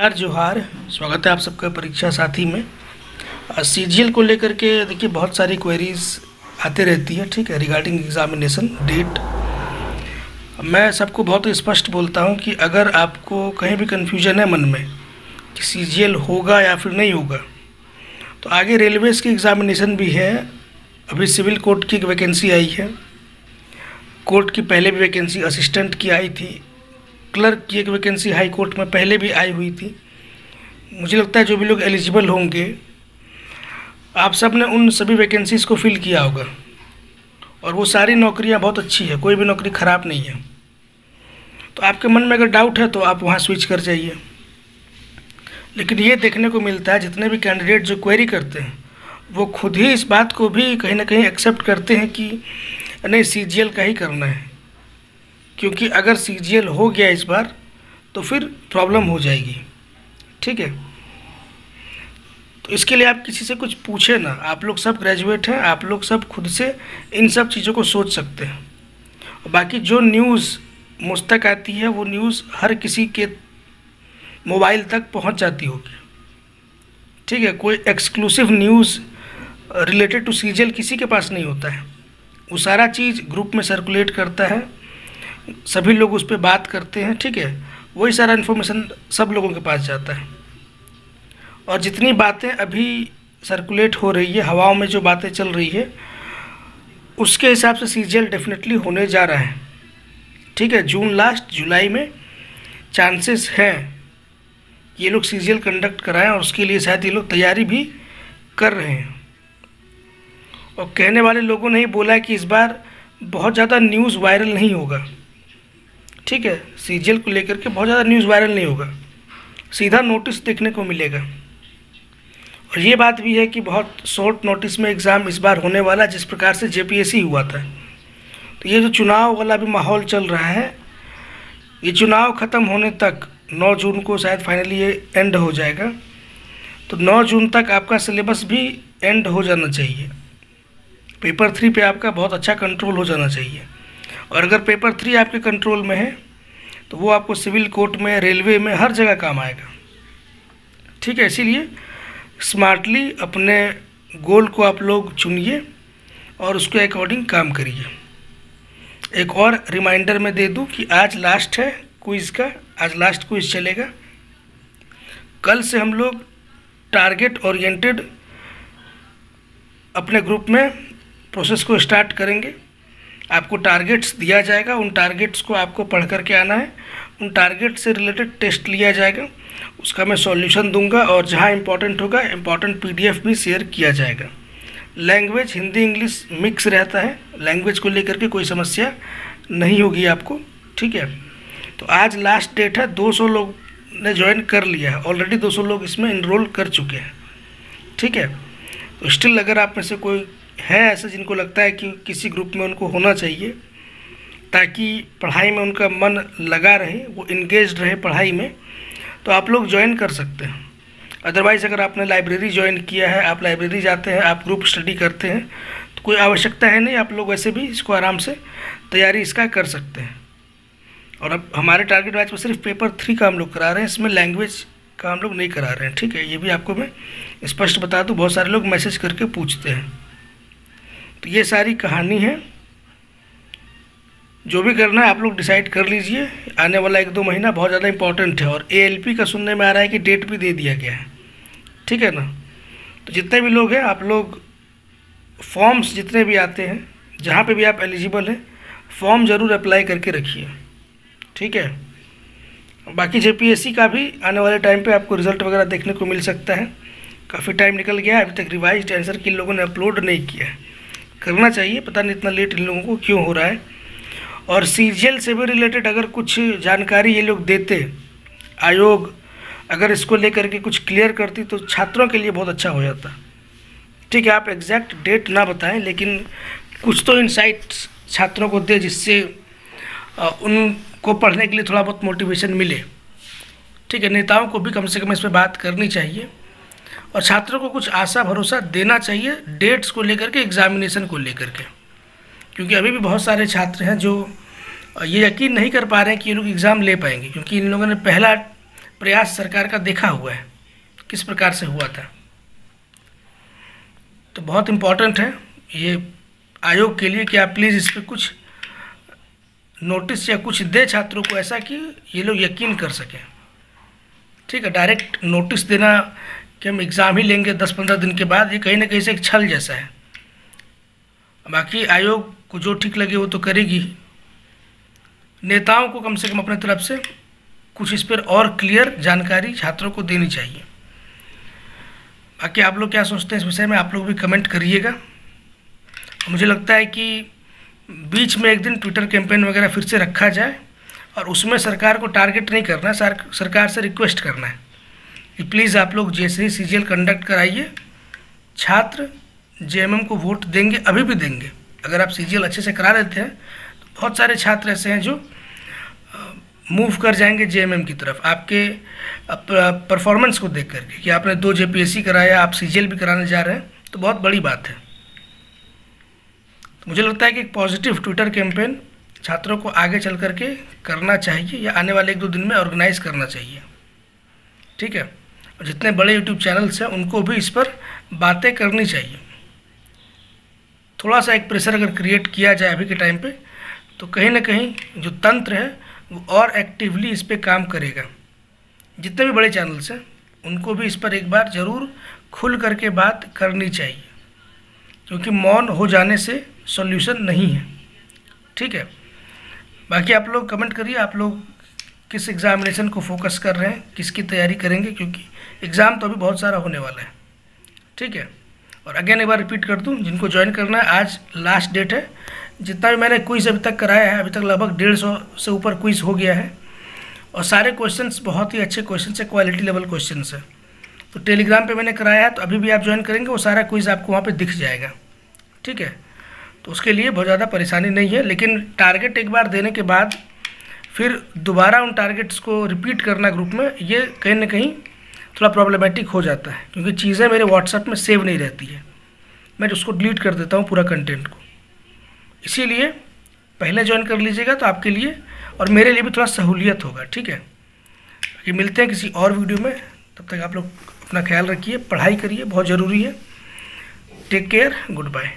यार जोहार। स्वागत है आप सबका परीक्षा साथी में। सीजीएल को लेकर के देखिए, बहुत सारी क्वेरीज आते रहती है, ठीक है रिगार्डिंग एग्ज़ामिनेशन डेट मैं सबको बहुत स्पष्ट बोलता हूँ कि अगर आपको कहीं भी कन्फ्यूज़न है मन में कि सीजीएल होगा या फिर नहीं होगा तो आगे रेलवेज़ की एग्ज़ामिनेशन भी है। अभी सिविल कोर्ट की वैकेंसी आई है। कोर्ट की पहले भी वैकेंसी असिस्टेंट की आई थी। क्लर्क की एक वैकेंसी हाई कोर्ट में पहले भी आई हुई थी। मुझे लगता है जो भी लोग एलिजिबल होंगे, आप सबने उन सभी वैकेंसीज़ को फिल किया होगा। और वो सारी नौकरियाँ बहुत अच्छी है, कोई भी नौकरी ख़राब नहीं है। तो आपके मन में अगर डाउट है तो आप वहाँ स्विच कर जाइए। लेकिन ये देखने को मिलता है, जितने भी कैंडिडेट जो क्वेरी करते हैं, वो खुद ही इस बात को भी कहीं ना कहीं एक्सेप्ट करते हैं कि, नहीं सीजीएल का ही करना है। क्योंकि अगर सी हो गया इस बार तो फिर प्रॉब्लम हो जाएगी। ठीक है? तो इसके लिए आप किसी से कुछ पूछे ना। आप लोग सब ग्रेजुएट हैं, आप लोग सब खुद से इन सब चीज़ों को सोच सकते हैं। और बाकी जो न्यूज़ मुझ तक आती है, वो न्यूज़ हर किसी के मोबाइल तक पहुँच जाती होगी। ठीक है? कोई एक्सक्लूसिव न्यूज़ रिलेटेड टू सीजल किसी के पास नहीं होता है। वो सारा चीज़ ग्रुप में सर्कुलेट करता है। सभी लोग उस पर बात करते हैं, ठीक है? वही सारा इन्फॉर्मेशन सब लोगों के पास जाता है। और जितनी बातें अभी सर्कुलेट हो रही है, हवाओं में जो बातें चल रही है, उसके हिसाब से सी डेफिनेटली होने जा रहा है। ठीक है? जून लास्ट जुलाई में चांसेस हैं ये लोग सी कंडक्ट कराएँ और उसके लिए शायद ये लोग तैयारी भी कर रहे हैं। और कहने वाले लोगों ने ही बोला है कि इस बार बहुत ज़्यादा न्यूज़ वायरल नहीं होगा। ठीक है सी को लेकर के बहुत ज़्यादा न्यूज़ वायरल नहीं होगा। सीधा नोटिस देखने को मिलेगा। और ये बात भी है कि बहुत शॉर्ट नोटिस में एग्ज़ाम इस बार होने वाला जिस प्रकार से जे हुआ था। तो ये जो चुनाव वाला भी माहौल चल रहा है, ये चुनाव ख़त्म होने तक 9 जून को शायद फाइनली ये एंड हो जाएगा। तो 9 जून तक आपका सिलेबस भी एंड हो जाना चाहिए। पेपर थ्री पे आपका बहुत अच्छा कंट्रोल हो जाना चाहिए। और अगर पेपर थ्री आपके कंट्रोल में है तो वो आपको सिविल कोर्ट में, रेलवे में, हर जगह काम आएगा। ठीक है, इसीलिए स्मार्टली अपने गोल को आप लोग चुनिए और उसके अकॉर्डिंग काम करिए। एक और रिमाइंडर में दे दूँ कि आज लास्ट है क्विज़ का, आज लास्ट क्विज़ चलेगा। कल से हम लोग टारगेट ओरिएंटेड अपने ग्रुप में प्रोसेस को स्टार्ट करेंगे। आपको टारगेट्स दिया जाएगा, उन टारगेट्स को आपको पढ़ करके आना है। उन टारगेट से रिलेटेड टेस्ट लिया जाएगा। उसका मैं सॉल्यूशन दूँगा और जहाँ इंपॉर्टेंट होगा इंपॉर्टेंट पीडीएफ भी शेयर किया जाएगा। लैंग्वेज हिंदी इंग्लिश मिक्स रहता है। लैंग्वेज को लेकर के कोई समस्या नहीं होगी आपको, ठीक है? तो आज लास्ट डेट है 200 लोग ने ज्वाइन कर लिया है। ऑलरेडी 200 लोग इसमें इनरोल कर चुके हैं, ठीक है? तो स्टिल अगर आप में से कोई है ऐसे जिनको लगता है कि किसी ग्रुप में उनको होना चाहिए, ताकि पढ़ाई में उनका मन लगा रहे, वो इंगेज रहे पढ़ाई में तो आप लोग ज्वाइन कर सकते हैं। अदरवाइज़ अगर आपने लाइब्रेरी ज्वाइन किया है, आप लाइब्रेरी जाते हैं, आप ग्रुप स्टडी करते हैं तो कोई आवश्यकता है नहीं, आप लोग वैसे भी इसको आराम से तैयारी इसका कर सकते हैं। और अब हमारे टारगेट बैच में सिर्फ़ पेपर थ्री का हम लोग करा रहे हैं, इसमें लैंग्वेज का हम लोग नहीं करा रहे हैं, ठीक है? ये भी आपको मैं स्पष्ट बता दूँ, बहुत सारे लोग मैसेज करके पूछते हैं। तो ये सारी कहानी है। जो भी करना है, आप लोग डिसाइड कर लीजिए। आने वाला एक दो महीना बहुत ज़्यादा इंपॉर्टेंट है और ए का सुनने में आ रहा है कि डेट भी दे दिया गया है। ठीक है ना? तो जितने भी लोग हैं, आप लोग फॉर्म्स जितने भी आते हैं, जहाँ पे भी आप एलिजिबल हैं फॉर्म ज़रूर अप्लाई करके रखिए। ठीक है? बाकी जेपीएससी का भी आने वाले टाइम पे आपको रिज़ल्ट वगैरह देखने को मिल सकता है। काफ़ी टाइम निकल गया अभी तक रिवाइज आंसर किन लोगों ने अपलोड नहीं किया है। करना चाहिए। पता नहीं इतना लेट इन लोगों को क्यों हो रहा है। और सीजीएल से भी रिलेटेड अगर कुछ जानकारी ये लोग देते, आयोग अगर इसको लेकर के कुछ क्लियर करती तो छात्रों के लिए बहुत अच्छा हो जाता। ठीक है, आप एग्जैक्ट डेट ना बताएँ, लेकिन कुछ तो इनसाइट्स छात्रों को दे जिससे उनको पढ़ने के लिए थोड़ा बहुत मोटिवेशन मिले। ठीक है, नेताओं को भी कम से कम इस पर बात करनी चाहिए। और छात्रों को कुछ आशा, भरोसा देना चाहिए डेट्स को लेकर के एग्ज़ामिनेशन को लेकर के। क्योंकि अभी भी बहुत सारे छात्र हैं जो ये यकीन नहीं कर पा रहे हैं कि ये लोग एग्ज़ाम ले पाएँगे, क्योंकि इन लोगों ने पहला प्रयास सरकार का देखा हुआ है, किस प्रकार से हुआ था। तो बहुत इंपॉर्टेंट है, ये आयोग के लिए कि आप प्लीज़ इस पर कुछ नोटिस या कुछ दे छात्रों को ऐसा कि ये लोग यकीन कर सकें। ठीक है डायरेक्ट नोटिस देना कि हम एग्ज़ाम ही लेंगे दस पंद्रह दिन के बाद, ये कहीं ना कहीं से एक छल जैसा है। बाकी आयोग को जो ठीक लगे वो तो करेगी। नेताओं को कम से कम अपने तरफ़ से कुछ इस पर और क्लियर जानकारी छात्रों को देनी चाहिए। बाकी आप लोग क्या सोचते हैं इस विषय में, आप लोग भी कमेंट करिएगा। मुझे लगता है कि बीच में एक दिन ट्विटर कैंपेन वगैरह फिर से रखा जाए और उसमें सरकार को टारगेट नहीं करना है सरकार से रिक्वेस्ट करना है। कि प्लीज़ आप लोग जैसे ही सी कंडक्ट कराइए, छात्र जेएमएम को वोट देंगे, अभी भी देंगे। अगर आप सी अच्छे से करा लेते हैं तो बहुत सारे छात्र ऐसे हैं जो मूव कर जाएँगे जेएमएम की तरफ़। आपके परफॉर्मेंस को देख करके कि आपने दो जे कराया, आप सी भी कराने जा रहे हैं तो बहुत बड़ी बात है। तो मुझे लगता है कि एक पॉजिटिव ट्विटर कैंपेन छात्रों को आगे चल करके करना चाहिए या आने वाले एक दो दिन में ऑर्गेनाइज करना चाहिए। ठीक है? जितने बड़े यूट्यूब चैनल्स हैं, उनको भी इस पर बातें करनी चाहिए। थोड़ा सा एक प्रेशर अगर क्रिएट किया जाए अभी के टाइम पे तो कहीं ना कहीं जो तंत्र है, वो और एक्टिवली इस पर काम करेगा। जितने भी बड़े चैनल्स हैं, उनको भी इस पर एक बार ज़रूर खुल करके बात करनी चाहिए, क्योंकि मौन हो जाने से सॉल्यूशन नहीं है। ठीक है? बाकी आप लोग कमेंट करिए, आप लोग किस एग्ज़ामिनेशन को फोकस कर रहे हैं, किसकी तैयारी करेंगे, क्योंकि एग्ज़ाम तो अभी बहुत सारा होने वाला है। ठीक है? और अगेन एक बार रिपीट कर दूँ, जिनको ज्वाइन करना है, आज लास्ट डेट है। जितना भी मैंने क्विज़ अभी तक कराया है, अभी तक लगभग डेढ़ सौ से ऊपर क्विज़ हो गया है। और सारे क्वेश्चंस बहुत ही अच्छे क्वेश्चन है क्वालिटी लेवल क्वेश्चन है। तो टेलीग्राम पे मैंने कराया है तो अभी भी आप ज्वाइन करेंगे, वो सारा क्विज़ आपको वहाँ पे दिख जाएगा। ठीक है? तो उसके लिए बहुत ज़्यादा परेशानी नहीं है, लेकिन टारगेट एक बार देने के बाद फिर दोबारा उन टारगेट्स को रिपीट करना ग्रुप में, ये कहीं ना कहीं थोड़ा प्रॉब्लमेटिक हो जाता है, क्योंकि चीज़ें मेरे व्हाट्सएप में सेव नहीं रहती है। मैं उसको डिलीट कर देता हूँ पूरा कंटेंट को। इसीलिए पहले ज्वाइन कर लीजिएगा तो आपके लिए और मेरे लिए भी थोड़ा सहूलियत होगा, ठीक है? कि मिलते हैं किसी और वीडियो में। तब तक आप लोग अपना ख्याल रखिए, पढ़ाई करिए, बहुत ज़रूरी है। Take care good bye